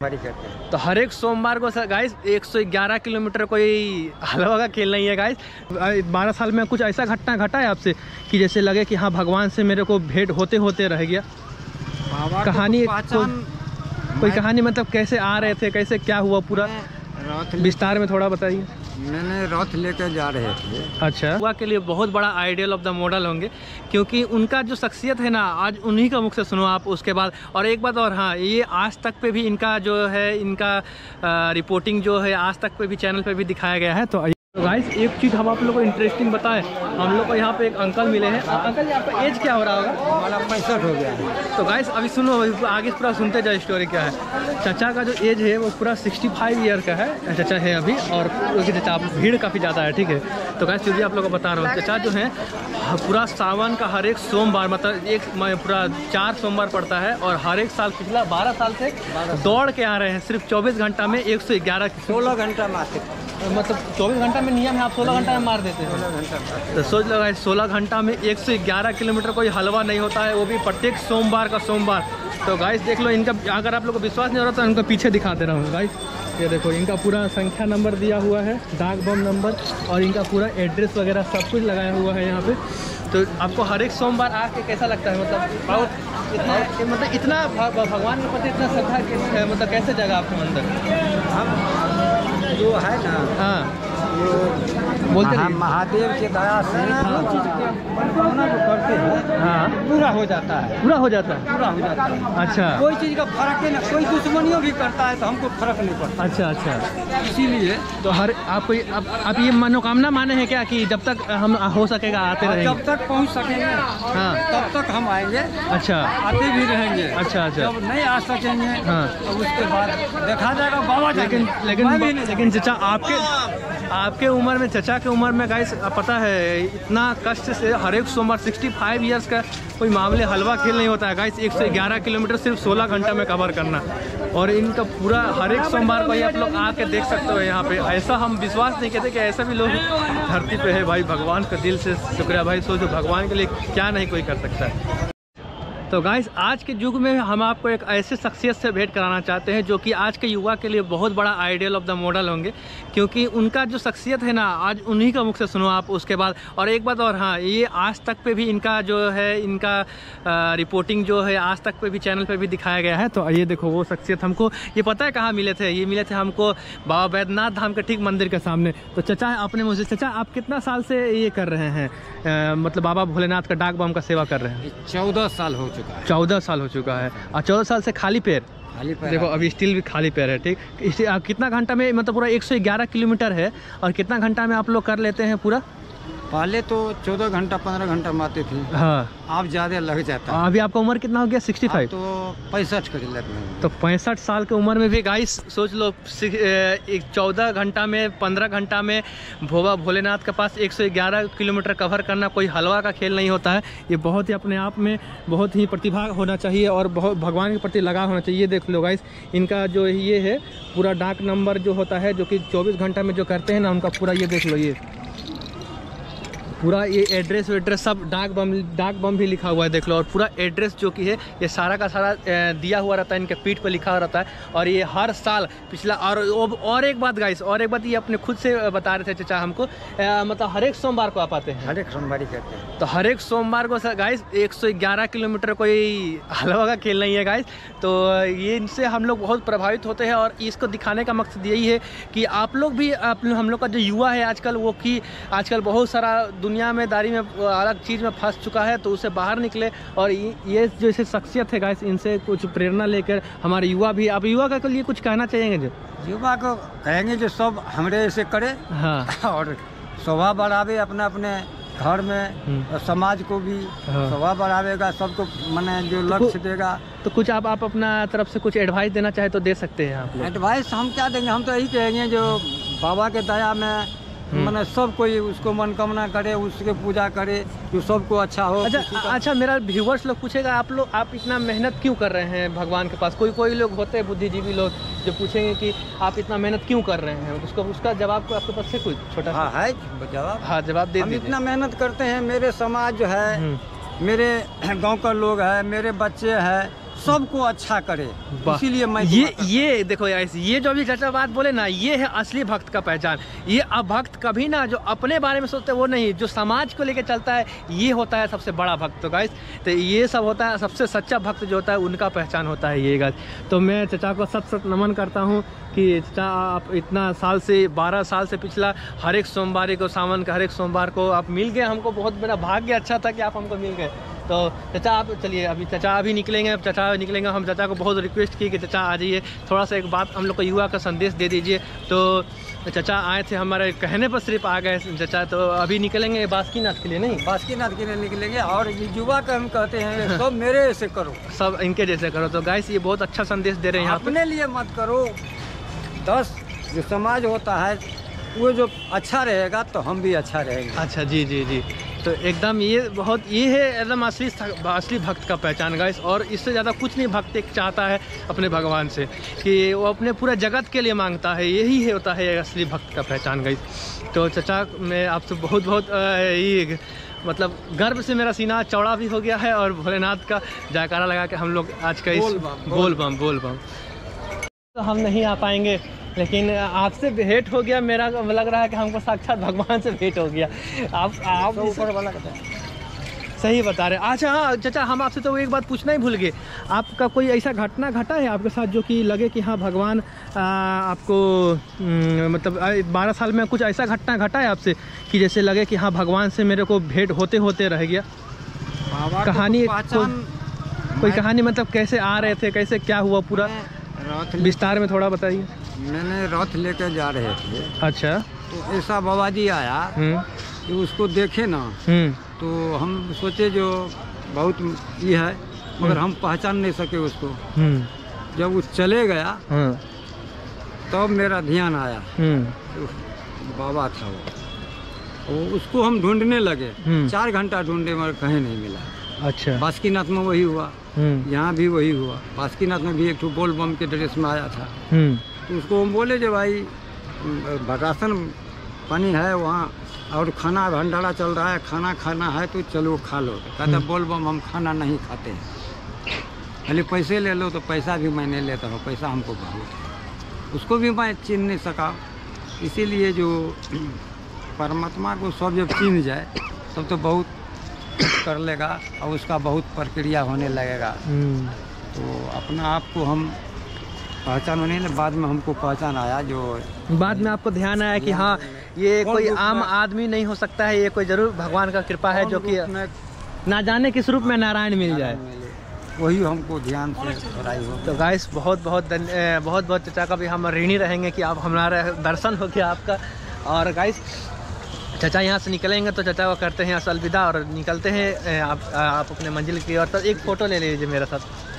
तो हर एक सोमवार को गाइस 111 किलोमीटर कोई हलवा का खेल नहीं है गाइस बारह साल में कुछ ऐसा घटना घटा है आपसे कि जैसे लगे कि हाँ भगवान से मेरे को भेंट होते होते रह गया? कहानी को कोई कहानी मतलब कैसे आ रहे थे कैसे क्या हुआ पूरा? विस्तार में थोड़ा बताइए। मैंने रथ लेकर जा रहे थे। अच्छा। युवा के लिए बहुत बड़ा आइडियल ऑफ़ द मॉडल होंगे क्योंकि उनका जो शख्सियत है ना आज उन्हीं का मुख से सुनो आप उसके बाद और एक बात और हाँ ये आज तक पे भी इनका जो है इनका रिपोर्टिंग जो है आज तक पे भी चैनल पे भी दिखाया गया है तो गाइस एक चीज़ हम आप लोगों को इंटरेस्टिंग बताएँ। हम लोग को यहाँ पे एक अंकल मिले हैं। अंकल जी आपका एज क्या हो रहा होगा? हमारा पैंसठ हो गया है। तो गाइस अभी सुनो अभी आगे पूरा सुनते जाए स्टोरी क्या है। चाचा का जो एज है वो पूरा 65 फाइव ईयर का है। चाचा है अभी और उनके चाचा भीड़ काफ़ी ज़्यादा है ठीक है? तो गाइस फिर आप लोगों को बता रहा हूँ चाचा जो है पूरा सावन का हर एक सोमवार मतलब एक पूरा चार सोमवार पड़ता है और हर एक साल पिछला बारह साल से दौड़ के आ रहे हैं। सिर्फ़ चौबीस घंटा में एक सौ ग्यारह सोलह घंटा मासिक। मतलब चौबीस घंटा में नियम है आप सोलह घंटा में मार देते हैं। सोलह घंटा तो सोच लो गाइस 16 घंटा में 111 किलोमीटर कोई हलवा नहीं होता है वो भी प्रत्येक सोमवार का सोमवार। तो गाइस देख लो इनका अगर आप लोग को विश्वास नहीं हो रहा तो इनका पीछे दिखा दे रहा हूँ गाइस। ये देखो इनका पूरा संख्या नंबर दिया हुआ है डाक बम नंबर और इनका पूरा एड्रेस वगैरह सब कुछ लगाया हुआ है यहाँ पे। तो आपको हर एक सोमवार आके कैसा लगता है? मतलब बहुत इतना मतलब इतना भगवान के प्रति इतना श्रद्धा के- मतलब कैसे जगह आपके अंदर? हम जो है ना हाँ वो बोलते महा- महादेव के दया से मनोकामना जो करते हैं हाँ। पूरा हो जाता है। पूरा हो जाता है? पूरा हो जाता है। अच्छा। कोई चीज़ का फ़र्क है ना कोई दुश्मनियों भी करता है तो हमको फ़र्क नहीं पड़ता। अच्छा अच्छा। इसीलिए तो हर आप आप, आप ये मनोकामना माने हैं क्या कि जब तक हम हो सकेगा आते रहेंगे? जब तक पहुँच सकेंगे हाँ। तब तक हम आएँगे अच्छा। आते भी रहेंगे। अच्छा अच्छा। जब नहीं आ सकेंगे हाँ। तो उसके बाद देखा जाएगा बाबा लेकिन। लेकिन लेकिन चचा आपके आपके उम्र में, चचा के उम्र में गाइस पता है, इतना कष्ट से हर एक सोमवार 65 इयर्स का कोई मामले, हलवा खेल नहीं होता है गाइस 111 किलोमीटर सिर्फ़ 16 घंटा में कवर करना। और इनका पूरा हर एक सोमवार को ही आप लोग आके देख सकते हो यहाँ पे। ऐसा हम विश्वास नहीं कहते कि ऐसा भी लोग धरती पे है। भाई, भगवान का दिल से शुक्रिया। भाई, सोचो, भगवान के लिए क्या नहीं कोई कर सकता है। तो गाइस आज के युग में हम आपको एक ऐसे शख्सियत से भेंट कराना चाहते हैं जो कि आज के युवा के लिए बहुत बड़ा आइडियल ऑफ़ द मॉडल होंगे क्योंकि उनका जो शख्सियत है ना आज उन्हीं का मुख से सुनो आप उसके बाद। और एक बात और हाँ ये आज तक पे भी इनका जो है इनका अ, रिपोर्टिंग जो है आज तक पे भी चैनल पे भी दिखाया गया है। तो ये देखो वो शख्सियत हमको ये पता है कहाँ मिले थे? ये मिले थे हमको बाबा बैद्यनाथ धाम के ठीक मंदिर के सामने। तो चचा अपने मुझे चचा आप कितना साल से ये कर रहे हैं? मतलब बाबा भोलेनाथ का डाक बम का सेवा कर रहे हैं। चौदह साल हो चुका है। चौदह साल हो चुका है। और चौदह साल से खाली पैर? खाली पैर देखो अभी स्टिल भी खाली पैर है ठीक? कितना घंटा में मतलब पूरा 111 किलोमीटर है और कितना घंटा में आप लोग कर लेते हैं पूरा? पहले तो चौदह घंटा पंद्रह घंटा में आते थे। हाँ। अब ज़्यादा लग जाता। है अभी आपका उम्र कितना हो गया? Sixty five. तो पैंसठ कर लेते हैं तो पैंसठ साल की उम्र में भी गाइस सोच लो एक चौदह घंटा में पंद्रह घंटा में भोवा भोलेनाथ के पास 111 किलोमीटर कवर करना कोई हलवा का खेल नहीं होता है। ये बहुत ही अपने आप में बहुत ही प्रतिभा होना चाहिए और बहुत भगवान के प्रति लगाव होना चाहिए। देख लो गाइस इनका जो ये है पूरा डाक नंबर जो होता है जो कि 24 घंटा में जो करते हैं ना उनका पूरा ये देख लो ये। पूरा ये एड्रेस वेड्रेस सब डाक बम डाक बम भी लिखा हुआ है देख लो और पूरा एड्रेस जो कि है ये सारा का सारा दिया हुआ रहता है इनके पीठ पर लिखा हुआ रहता है और ये हर साल पिछला और और एक बात गाइस और एक बात ये अपने खुद से बता रहे थे चाचा हमको मतलब हर एक सोमवार को आप आते हैं? हर एक सोमवारी करते हैं। तो हर एक सोमवार को गाइस 111 किलोमीटर कोई हलवा का खेल नहीं है गाइस तो ये इनसे हम लोग बहुत प्रभावित होते हैं और इसको दिखाने का मकसद यही है कि आप लोग भी आप हम लोग का जो युवा है आजकल वो कि आजकल बहुत सारा दुनिया में दारी में अलग चीज़ में फंस चुका है तो उसे बाहर निकले और ये जो ऐसे शख्सियत है गाइस इनसे कुछ प्रेरणा लेकर हमारे युवा भी आप युवा के लिए कुछ कहना चाहेंगे जो युवा को कहेंगे जो सब हमरे ऐसे करे हाँ और शोभा बढ़ावे अपने अपने घर में हम्म। और समाज को भी हाँ। शोभा बढ़ावेगा सबको मैंने जो लक्ष्य देगा तो कुछ आप आप अपना तरफ़ से कुछ एडवाइस देना चाहे तो दे सकते हैं आप एडवाइस हम क्या देंगे हम तो यही कहेंगे जो बाबा के दया में। मैंने सब कोई उसको मनोकामना करे उसके पूजा करे जो सबको अच्छा हो अच्छा अच्छा मेरा व्यूवर्स लोग पूछेगा आप लोग आप इतना मेहनत क्यों कर रहे हैं भगवान के पास? कोई कोई लोग होते हैं बुद्धिजीवी लोग जो पूछेंगे कि आप इतना मेहनत क्यों कर रहे हैं? उसको उसका जवाब को आपके पास से कोई छोटा हाँ है जवाब। हाँ जवाब दे हम इतना मेहनत करते हैं मेरे समाज जो है हम्म, मेरे गाँव का लोग है मेरे बच्चे हैं सबको अच्छा करे। इसीलिए मैं ये ये देखो यार ये जो अभी चाचा बात बोले ना ये है असली भक्त का पहचान। ये अभक्त कभी ना जो अपने बारे में सोचते वो नहीं। जो समाज को लेके चलता है ये होता है सबसे बड़ा भक्त तो गाइस तो ये सब होता है सबसे सच्चा भक्त जो होता है उनका पहचान होता है ये गाइस तो मैं चचा को सत सत नमन करता हूँ कि चचा आप इतना साल से बारह साल से पिछला हर एक सोमवार को सावन का हर एक सोमवार को आप मिल गए हमको। बहुत मेरा भाग्य अच्छा था कि आप हमको मिल गए। तो चचा आप चलिए अभी चचा अभी निकलेंगे अब चचा निकलेंगे। हम चचा को बहुत रिक्वेस्ट की कि चचा आ जाइए। थोड़ा सा एक बात हम लोग को युवा का संदेश दे दीजिए। तो चचा आए थे हमारे कहने पर सिर्फ़ आ गए चचा। तो अभी निकलेंगे बासुकीनाथ के लिए नहीं? बासुकीनाथ के लिए निकलेंगे और ये युवा का हम कहते हैं सब मेरे ऐसे करो। सब इनके जैसे करो। तो गाइस ये बहुत अच्छा संदेश दे रहे हैं अपने लिए मत करो। दस जो समाज होता है वो जो अच्छा रहेगा तो हम भी अच्छा रहेंगे। अच्छा जी जी जी। तो एकदम ये बहुत ये है एकदम असली असली भक्त का पहचान गाइस और इससे ज़्यादा कुछ नहीं भक्त एक चाहता है अपने भगवान से कि वो अपने पूरा जगत के लिए माँगता है यही है होता है असली भक्त का पहचान गाइस तो चचा मैं आपसे बहुत बहुत ये मतलब गर्व से मेरा सीना चौड़ा भी हो गया है और भोलेनाथ का जयकारा लगा के हम लोग आज का इस बोल बम, बोल बोल बम बोल बम। तो हम नहीं आ पाएँगे। लेकिन आपसे भेंट हो गया मेरा लग रहा है कि हमको साक्षात भगवान से भेंट हो गया। आप आप सब ऊपर वाला सही बता रहे अच्छा हाँ चाचा हम आपसे तो एक बात पूछना ही भूल गए। आपका कोई ऐसा घटना घटा है आपके साथ जो कि लगे कि हाँ भगवान आ, आपको हम्म, मतलब बारह साल में कुछ ऐसा घटना घटा है आपसे कि जैसे लगे कि हाँ भगवान से मेरे को भेंट होते होते रह गया? को कहानी तो कोई कहानी मतलब कैसे आ रहे थे? कैसे क्या हुआ पूरा? विस्तार में थोड़ा बताइए। मैंने रथ लेकर जा रहे थे। अच्छा। तो ऐसा बाबा जी आया हम्म। कि उसको देखे ना हम्म। तो हम सोचे जो बहुत ये है मगर हम पहचान नहीं सके उसको। हम्म। जब वो चले गया हाँ। तब मेरा ध्यान आया। हम्म। उफ, बाबा था वो। वो उसको हम ढूँढने लगे। हम्म। चार घंटा ढूंढे मगर कहीं नहीं मिला। अच्छा। बासुकीनाथ में वही हुआ। हम्म यहाँ भी वही हुआ। बासुकीनाथ में भी एक ठो बोल बम के ड्रेस में आया था। हम्म। तो उसको हम बोले जो भाई भटासन पानी है वहाँ और खाना भंडारा चल रहा है खाना खाना है तो चलो खा लो। कहता बोल बम हम खाना नहीं खाते हैं। खाली पैसे ले लो तो पैसा भी मैं नहीं लेता हूँ पैसा हमको बहुत है। उसको भी मैं चिन नहीं सका। इसीलिए जो परमात्मा को सब जब चिन जाए तब तो बहुत कर लेगा और उसका बहुत प्रक्रिया होने लगेगा। हम्म। तो अपना आप को हम पहचान होने लगे बाद में हमको पहचान आया जो बाद में आपको ध्यान आया कि हाँ ये कोई आम आदमी नहीं हो सकता है ये कोई ज़रूर भगवान का कृपा है जो कि ना जाने किस रूप में नारायण मिल जाए। वही हमको ध्यान से पढ़ाई हो। तो गाइस बहुत बहुत बहुत बहुत चचा का भी हम ऋणी रहेंगे कि आप हमारा दर्शन हो गया आपका। और गाइस चचा यहाँ से निकलेंगे तो चाचा वो करते हैं अलविदा और निकलते हैं आप आप अपने मंजिल की ओर। तो एक फ़ोटो ले लीजिए मेरे साथ।